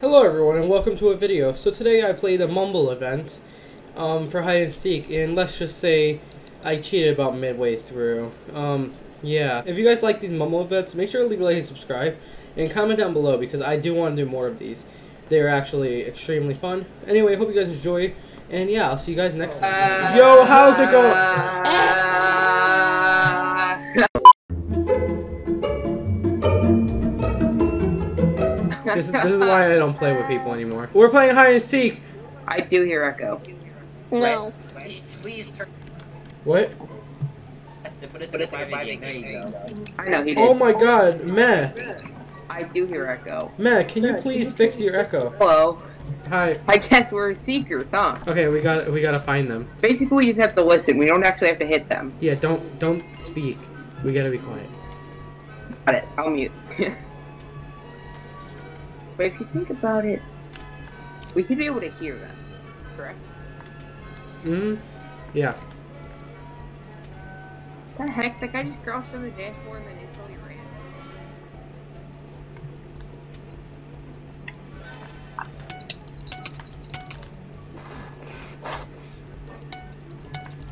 Hello everyone and welcome to a video. So today I played a Mumble event um, for hide and seek and let's just say I cheated about midway through. Um, yeah. If you guys like these Mumble events, make sure to leave a like and subscribe and comment down below because I do want to do more of these. They're actually extremely fun. Anyway, hope you guys enjoy and yeah, I'll see you guys next time. Yo, how's it going? This is, this is why I don't play with people anymore. We're playing hide and seek. I do hear echo. No. Please, please. What? Yes, they put us in a private game. There you go. I know he oh did. Oh my god, meh. I do hear echo. Matt, can you please fix your echo? Hello. Hi. I guess we're seekers, huh? Okay, we got we gotta find them. Basically, we just have to listen. We don't actually have to hit them. Yeah, don't don't speak. We gotta be quiet. Got it. I'll mute. but if you think about it, we should be able to hear them. Correct? Hmm. Yeah. The heck? That guy just crossed on the dance floor and then instantly ran.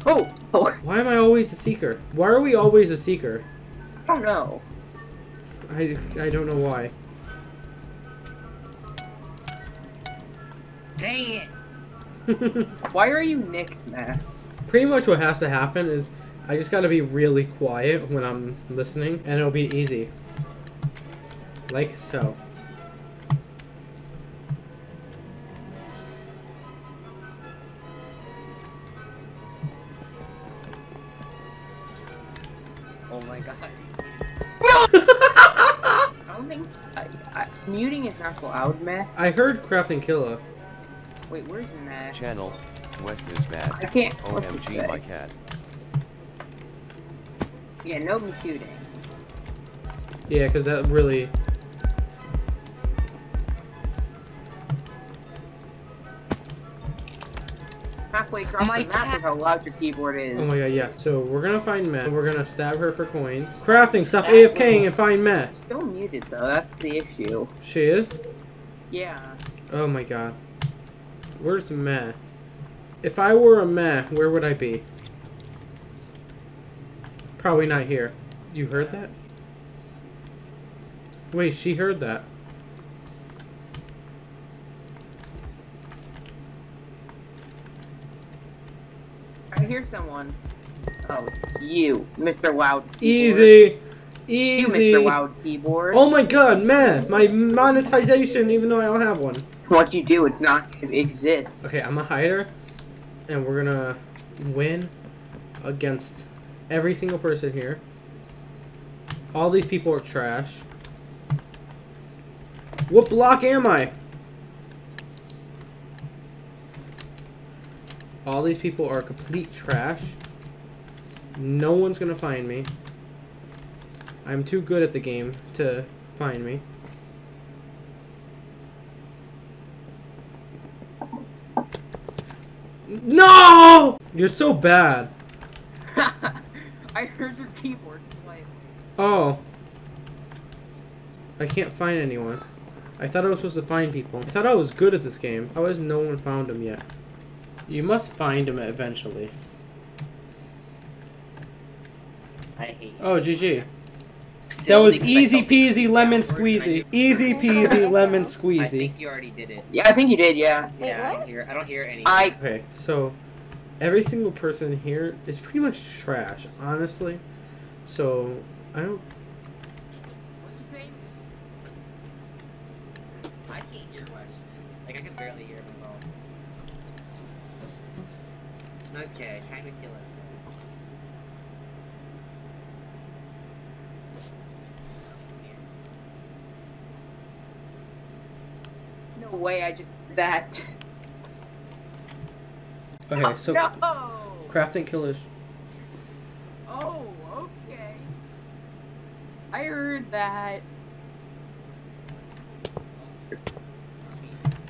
Oh! Oh! Why am I always a seeker? Why are we always a seeker? I don't know. I I don't know why. Dang it! Why are you nicked, Matt? Pretty much what has to happen is I just gotta be really quiet when I'm listening, and it'll be easy. Like so. Oh my god. I don't think I, I, muting is not allowed, Matt. I heard Crafting Killa. Wait, where's Matt? Channel, West is mad. I can't. OMG my cat. Yeah, no muting. Yeah, because that really. Halfway across My the map is how loud your keyboard is. Oh my god, yeah. So we're gonna find Matt. We're gonna stab her for coins. Crafting, stop AFKing and find Matt. Still muted though. That's the issue. She is? Yeah. Oh my god. Where's Matt? If I were a Matt, where would I be? Probably not here. You heard that? Wait, she heard that. I hear someone. Oh, you, Mr. Loud. Keyboard. Easy! Easy! You, Mr. Loud Keyboard. Oh my god, Matt! My monetization, even though I don't have one. What you do, it's not it exists. Okay, I'm a hider, and we're gonna win against every single person here. All these people are trash. What block am I? All these people are complete trash. No one's gonna find me. I'm too good at the game to find me. No! You're so bad. I heard your keyboard swipe. Oh. I can't find anyone. I thought I was supposed to find people. I thought I was good at this game. How has no one found him yet? You must find him eventually. I hate oh, you. Oh, GG. That was easy peasy lemon that works and I squeezy. Easy peasy lemon squeezy. I think you already did it. Yeah, I think you did. Yeah. Wait, yeah, I what? don't hear. I don't hear any. I. Okay, so every single person here is pretty much trash, honestly. So I don't. What'd you say? I can't hear West. Like I can barely hear him at all. Okay, time to kill it. No way. I just that. Okay, oh, so no. crafting killers. Oh, okay. I heard that.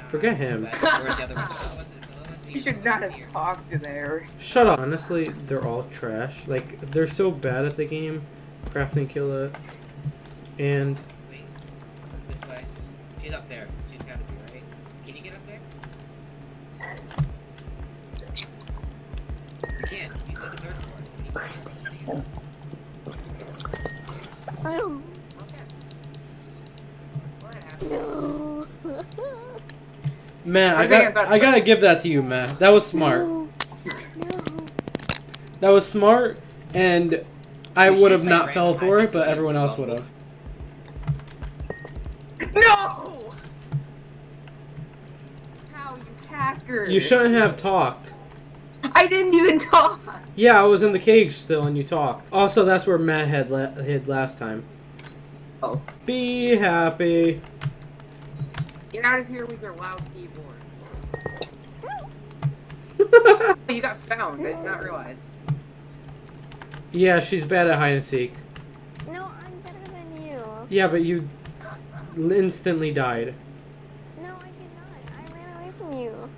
Forget him. West, Where's the other one? Oh, You should not have talked there. Shut up. Honestly, they're all trash. Like, they're so bad at the game. Crafting Killa. And Wait, this way. She's up there. Oh, no. Man, I I got got- I gotta give that to you, man. That was smart. No. No. That was smart, and I would have not fell for it, but everyone else would have. No! How you hacker? You shouldn't have talked. I didn't even talk. Yeah, I was in the cage still, and you talked. Also, that's where Matt had la- hid last time. Oh. Be happy. Get out of here with your loud keyboards. Oh, you got found. I did not realize. yeah, she's bad at hide and seek. No, I'm better than you. Yeah, but you instantly died. No, I did not. I ran away from you.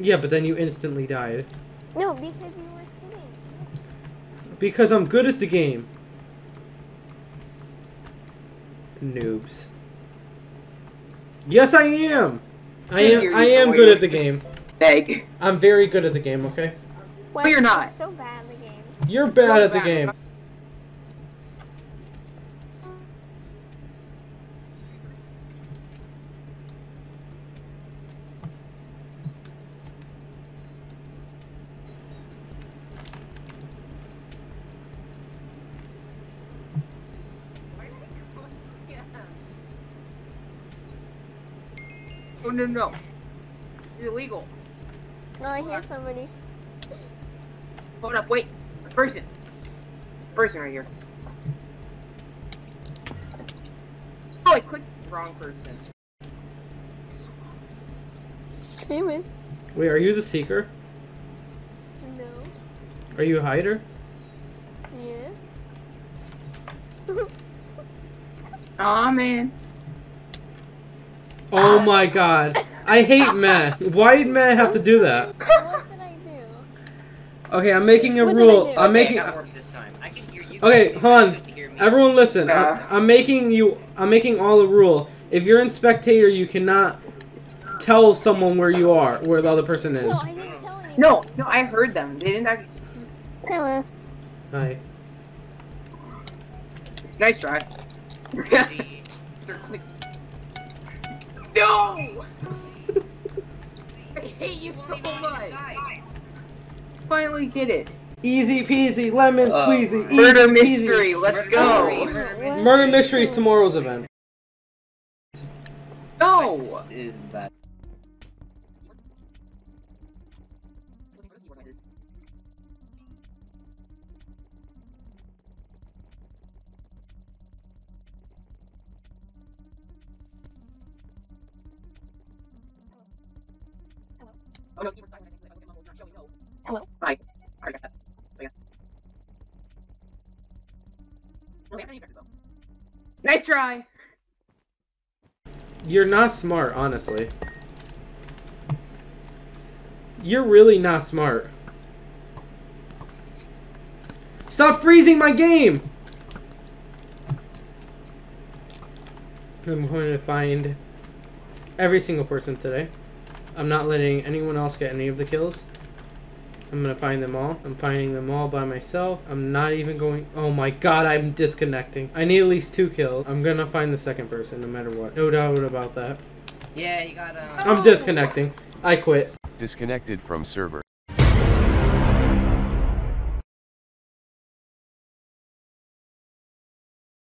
Yeah, but then you instantly died. No, because you were kidding. Because I'm good at the game. Noobs. Yes, I am. I am. I am good at the game. Egg. I'm very good at the game. Okay. Wes, you're not. So bad at the game. You're bad So at the bad. game. Oh no no. It's illegal. No, I hear somebody. Hold up, wait. A person. Person right here. Oh, I clicked the wrong person. Damon. Wait, are you the seeker? No. Are you a hider? Yeah. Aw man. Oh my god. I hate Matt. Why did Matt have to do that? what did I do? Okay, I'm making a What rule. I'm Okay, making. that worked this time. I can hear you. Okay, guys, hold on. you have to hear me. Everyone, listen. Yeah. I, I'm making you. I'm making all a rule. If you're in spectator, you cannot tell someone where you are, where the other person is. No, I didn't tell anyone. No, no, I heard them. They didn't actually. Okay, Wes. Hi. Nice try. See, Start clicking. No! I hate you so much. Finally did it. Easy peasy, lemon Uh, squeezy. Easy Murder peasy. mystery. Let's go. What? Murder mysteries tomorrow's event. No. This is bad. Oh, no, keep silent. I think it's not showing, no. Hello. Hi. I got that. I got Okay, I need better, though. Nice try. You're not smart, honestly. You're really not smart. Stop freezing my game! I'm going to find every single person today. I'm not letting anyone else get any of the kills. I'm gonna find them all. I'm finding them all by myself. I'm not even going. Oh my god, I'm disconnecting. I need at least two kills. I'm gonna find the second person no matter what. No doubt about that. Yeah, you got um. I'm disconnecting. I quit. Disconnected from server.